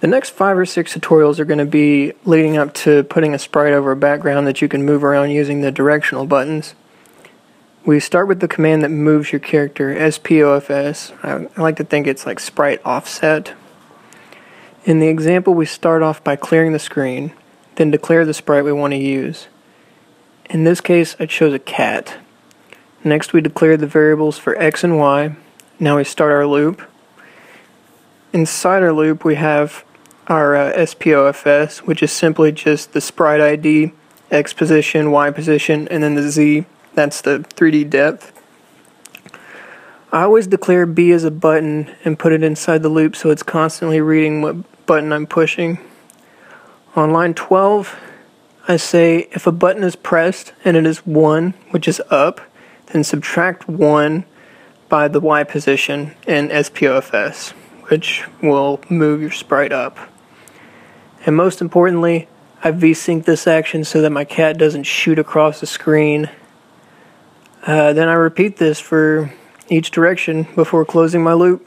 The next five or six tutorials are going to be leading up to putting a sprite over a background that you can move around using the directional buttons. We start with the command that moves your character, SPOFS. I like to think it's like sprite offset. In the example, we start off by clearing the screen, then declare the sprite we want to use. In this case, I chose a cat. Next, we declare the variables for x and y. Now we start our loop. Inside our loop, we have our uh, SPOFS, which is simply just the sprite ID, X position, Y position, and then the Z. That's the 3D depth. I always declare B as a button and put it inside the loop so it's constantly reading what button I'm pushing. On line 12, I say if a button is pressed and it is 1, which is up, then subtract 1 by the Y position in SPOFS, which will move your sprite up. And most importantly, I v-sync this action so that my cat doesn't shoot across the screen. Uh, then I repeat this for each direction before closing my loop.